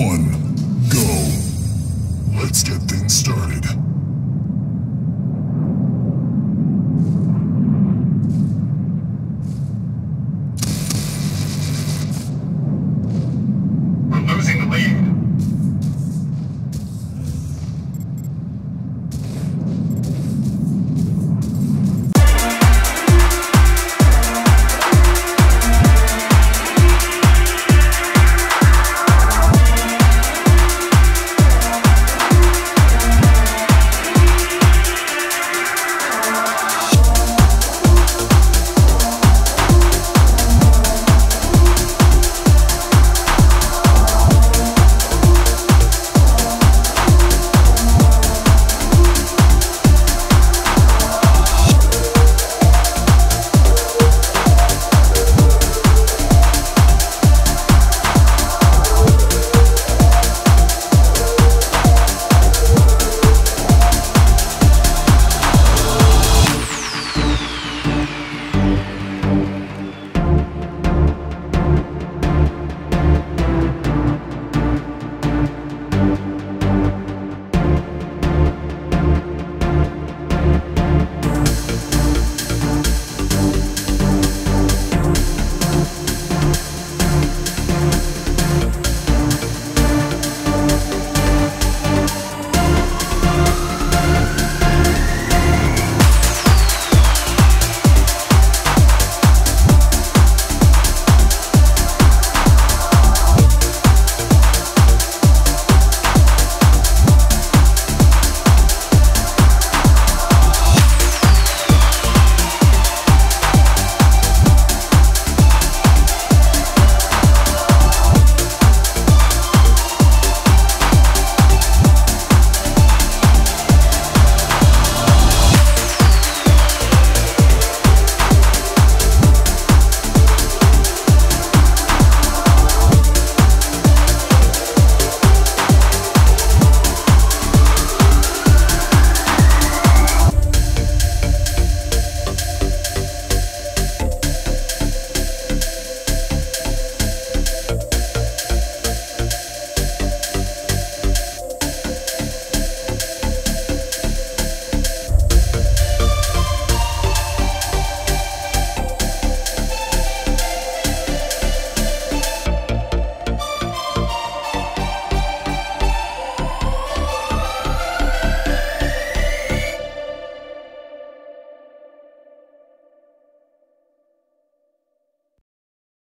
One, go. Let's get things started.